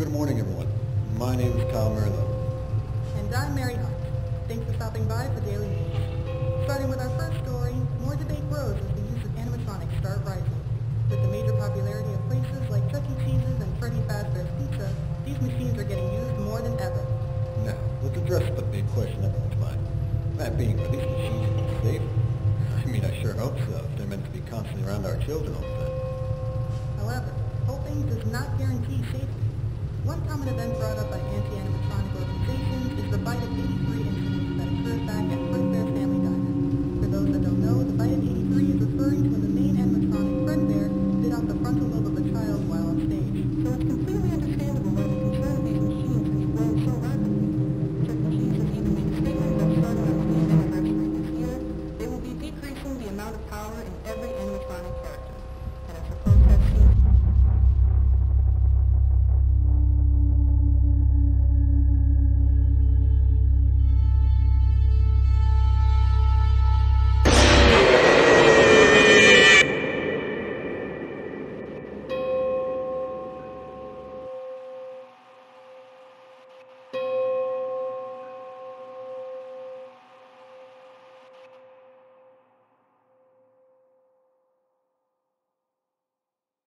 My name is Kyle Merlot. And I'm Mary Hunt. Thanks for stopping by for Daily News. Starting with our first story, more debate grows as the use of animatronics start rising. With the major popularity of places like Chuck E. Cheese's and Freddy Fazbear's Pizza, these machines are getting used more than ever. Now, let's address the big question everyone's mind. That being, are these machines safe? I mean, I sure hope so, if they're meant to be constantly around our children all the time. However, hoping does not guarantee safety. One common event brought up by anti-animatronic organizations is the bite of 83 incident that occurred back at Fredbear Family Diner. For those that don't know, the bite of 83 is referring to when the main animatronic Fredbear bit off the frontal lobe of a child while on stage. So it's completely understandable why the concern of these machines has grown so rapidly. Certain machines have even made statements statement that starting on the anniversary this year, they will be decreasing the amount of power in every animatronic character.